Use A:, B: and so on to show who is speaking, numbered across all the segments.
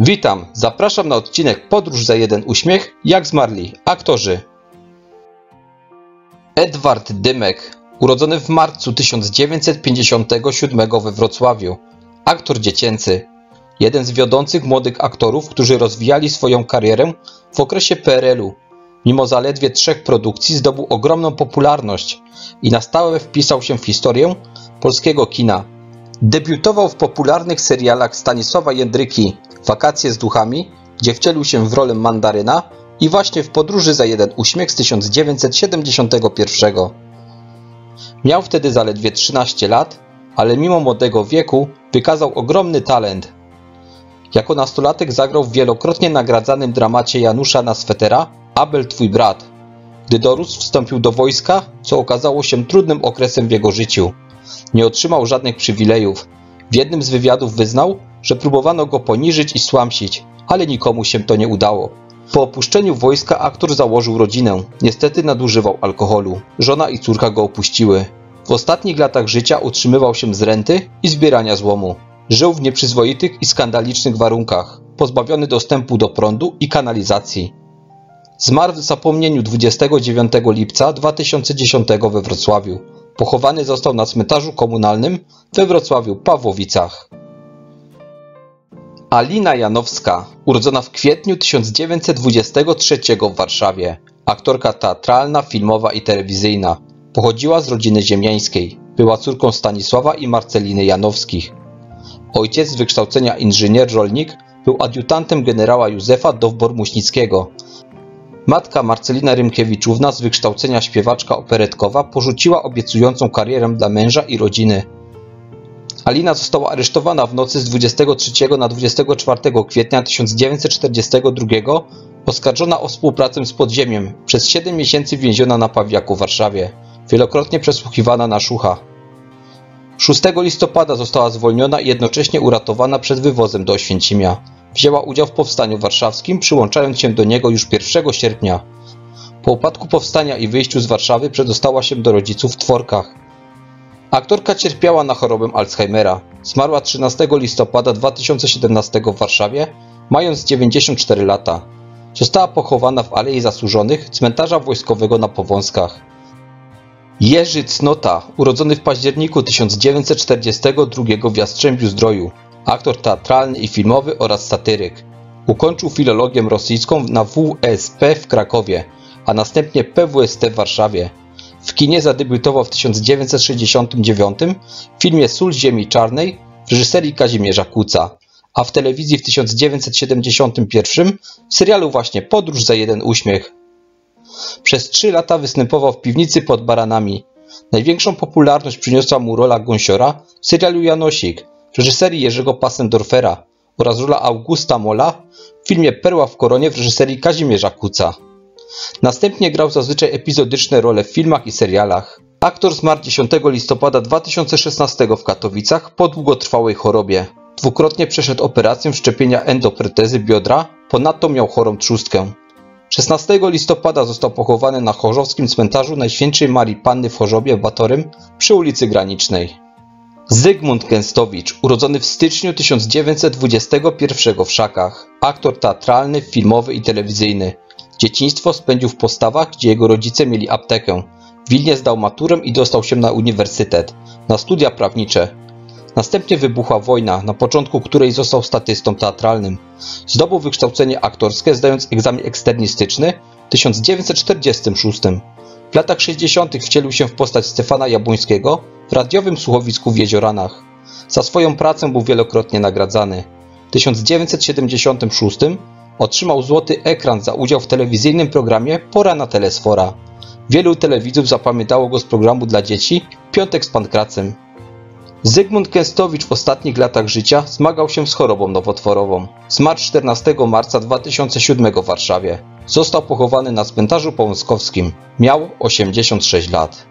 A: Witam, zapraszam na odcinek Podróż za jeden uśmiech, jak zmarli aktorzy. Edward Dymek, urodzony w marcu 1957 we Wrocławiu, aktor dziecięcy. Jeden z wiodących młodych aktorów, którzy rozwijali swoją karierę w okresie PRL-u. Mimo zaledwie trzech produkcji zdobył ogromną popularność i na stałe wpisał się w historię polskiego kina. Debiutował w popularnych serialach Stanisława Jędryki Wakacje z duchami, gdzie wcielił się w rolę mandaryna i właśnie w Podróży za jeden uśmiech z 1971. Miał wtedy zaledwie 13 lat, ale mimo młodego wieku wykazał ogromny talent. Jako nastolatek zagrał w wielokrotnie nagradzanym dramacie Janusza na swetera Abel twój brat. Gdy dorósł wstąpił do wojska, co okazało się trudnym okresem w jego życiu. Nie otrzymał żadnych przywilejów. W jednym z wywiadów wyznał, że próbowano go poniżyć i stłamsić, ale nikomu się to nie udało. Po opuszczeniu wojska aktor założył rodzinę. Niestety nadużywał alkoholu. Żona i córka go opuściły. W ostatnich latach życia utrzymywał się z renty i zbierania złomu. Żył w nieprzyzwoitych i skandalicznych warunkach, pozbawiony dostępu do prądu i kanalizacji. Zmarł w zapomnieniu 29 lipca 2010 we Wrocławiu. Pochowany został na cmentarzu komunalnym we Wrocławiu Pawłowicach. Alina Janowska, urodzona w kwietniu 1923 w Warszawie, aktorka teatralna, filmowa i telewizyjna. Pochodziła z rodziny ziemiańskiej. Była córką Stanisława i Marceliny Janowskich. Ojciec z wykształcenia inżynier-rolnik był adiutantem generała Józefa Dowbor-Muśnickiego. Matka Marcelina Rymkiewiczówna z wykształcenia śpiewaczka operetkowa porzuciła obiecującą karierę dla męża i rodziny. Alina została aresztowana w nocy z 23 na 24 kwietnia 1942 oskarżona o współpracę z podziemiem, przez 7 miesięcy więziona na Pawiaku w Warszawie, wielokrotnie przesłuchiwana na szucha. 6 listopada została zwolniona i jednocześnie uratowana przed wywozem do Oświęcimia. Wzięła udział w powstaniu warszawskim, przyłączając się do niego już 1 sierpnia. Po upadku powstania i wyjściu z Warszawy przedostała się do rodziców w Tworkach. Aktorka cierpiała na chorobę Alzheimera. Zmarła 13 listopada 2017 w Warszawie, mając 94 lata. Została pochowana w Alei Zasłużonych cmentarza wojskowego na Powązkach. Jerzy Cnota, urodzony w październiku 1942 w Jastrzębiu Zdroju, aktor teatralny i filmowy oraz satyryk. Ukończył filologię rosyjską na WSP w Krakowie, a następnie PWST w Warszawie. W kinie zadebiutował w 1969 w filmie Sól Ziemi Czarnej w reżyserii Kazimierza Kuca, a w telewizji w 1971 w serialu właśnie Podróż za jeden uśmiech. Przez trzy lata występował w piwnicy pod baranami. Największą popularność przyniosła mu rola gąsiora w serialu Janosik w reżyserii Jerzego Passendorfera oraz rola Augusta Mola w filmie Perła w koronie w reżyserii Kazimierza Kuca. Następnie grał zazwyczaj epizodyczne role w filmach i serialach. Aktor zmarł 10 listopada 2016 w Katowicach po długotrwałej chorobie. Dwukrotnie przeszedł operację wszczepienia endoprotezy biodra, ponadto miał chorą trzustkę. 16 listopada został pochowany na chorzowskim cmentarzu Najświętszej Marii Panny w Chorzowie Batorym przy ulicy Granicznej. Zygmunt Gęstowicz, urodzony w styczniu 1921 w Szakach, aktor teatralny, filmowy i telewizyjny. Dzieciństwo spędził w postawach, gdzie jego rodzice mieli aptekę. W Wilnie zdał maturę i dostał się na uniwersytet, na studia prawnicze. Następnie wybuchła wojna, na początku której został statystą teatralnym. Zdobył wykształcenie aktorskie, zdając egzamin eksternistyczny w 1946. W latach 60. wcielił się w postać Stefana Jabłońskiego w radiowym słuchowisku w Jezioranach. Za swoją pracę był wielokrotnie nagradzany. W 1976 otrzymał złoty ekran za udział w telewizyjnym programie Pora na Telesfora. Wielu telewidzów zapamiętało go z programu dla dzieci Piątek z Pankracem. Zygmunt Kęstowicz w ostatnich latach życia zmagał się z chorobą nowotworową. Zmarł 14 marca 2007 w Warszawie. Został pochowany na cmentarzu połąskowskim. Miał 86 lat.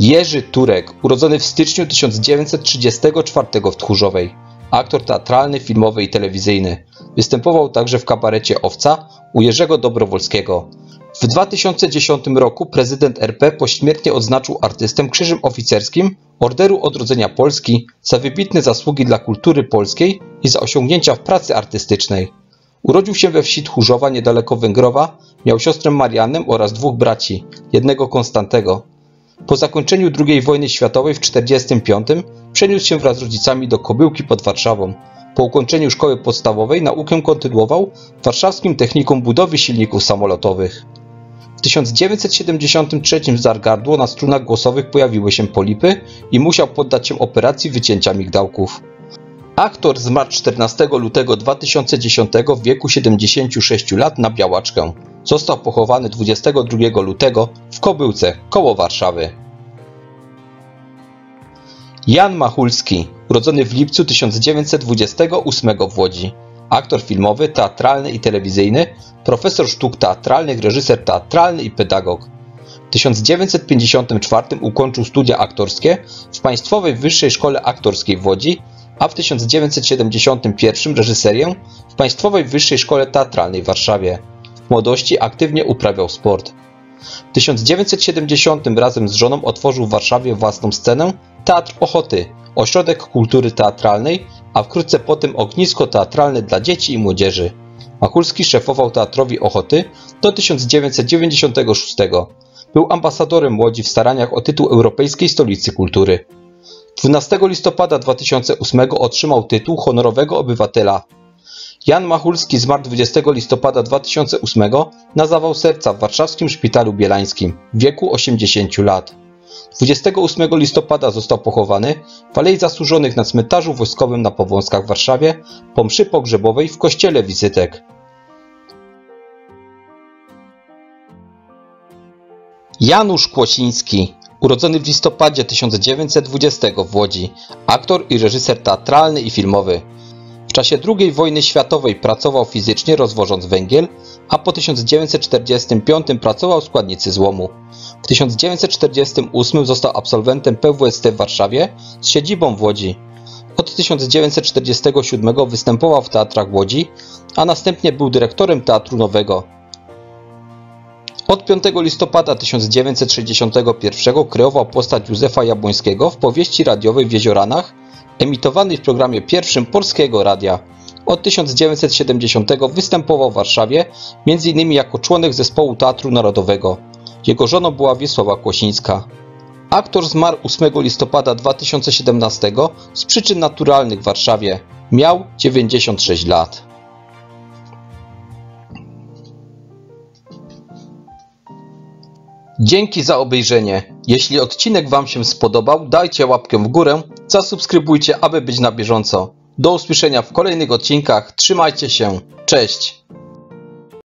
A: Jerzy Turek, urodzony w styczniu 1934 w Tchórzowej. Aktor teatralny, filmowy i telewizyjny. Występował także w kabarecie Owca u Jerzego Dobrowolskiego. W 2010 roku prezydent RP pośmiertnie odznaczył artystę Krzyżem Oficerskim Orderu Odrodzenia Polski za wybitne zasługi dla kultury polskiej i za osiągnięcia w pracy artystycznej. Urodził się we wsi Tchórzowa niedaleko Węgrowa, miał siostrę Mariannę oraz dwóch braci, jednego Konstantego. Po zakończeniu II wojny światowej w 1945 przeniósł się wraz z rodzicami do Kobyłki pod Warszawą. Po ukończeniu szkoły podstawowej naukę kontynuował w Warszawskim Technikum Budowy Silników Samolotowych. W 1973 zdarł gardło, na strunach głosowych pojawiły się polipy i musiał poddać się operacji wycięcia migdałków. Aktor zmarł 14 lutego 2010 w wieku 76 lat na białaczkę. Został pochowany 22 lutego w Kobyłce, koło Warszawy. Jan Machulski, urodzony w lipcu 1928 w Łodzi. Aktor filmowy, teatralny i telewizyjny, profesor sztuk teatralnych, reżyser teatralny i pedagog. W 1954 ukończył studia aktorskie w Państwowej Wyższej Szkole Aktorskiej w Łodzi, a w 1971 reżyserię w Państwowej Wyższej Szkole Teatralnej w Warszawie. W młodości aktywnie uprawiał sport. W 1970 razem z żoną otworzył w Warszawie własną scenę Teatr Ochoty, ośrodek kultury teatralnej, a wkrótce potem ognisko teatralne dla dzieci i młodzieży. Machulski szefował Teatrowi Ochoty do 1996. Był ambasadorem Łodzi w staraniach o tytuł Europejskiej Stolicy Kultury. 12 listopada 2008 otrzymał tytuł honorowego obywatela. Jan Machulski zmarł 20 listopada 2008 na zawał serca w warszawskim szpitalu bielańskim w wieku 80 lat. 28 listopada został pochowany w Alei Zasłużonych na cmentarzu wojskowym na Powązkach w Warszawie po mszy pogrzebowej w kościele Wizytek. Janusz Kłosiński, urodzony w listopadzie 1920 w Łodzi, aktor i reżyser teatralny i filmowy. W czasie II wojny światowej pracował fizycznie rozwożąc węgiel, a po 1945 pracował w składnicy złomu. W 1948 został absolwentem PWST w Warszawie z siedzibą w Łodzi. Od 1947 występował w teatrach Łodzi, a następnie był dyrektorem Teatru Nowego. Od 5 listopada 1961 kreował postać Józefa Jabłońskiego w powieści radiowej w Jezioranach, emitowanej w programie pierwszym Polskiego Radia. Od 1970 występował w Warszawie, m.in. jako członek zespołu Teatru Narodowego. Jego żoną była Wiesława Kłosińska. Aktor zmarł 8 listopada 2017 z przyczyn naturalnych w Warszawie. Miał 96 lat. Dzięki za obejrzenie. Jeśli odcinek Wam się spodobał, dajcie łapkę w górę, zasubskrybujcie, aby być na bieżąco. Do usłyszenia w kolejnych odcinkach. Trzymajcie się. Cześć.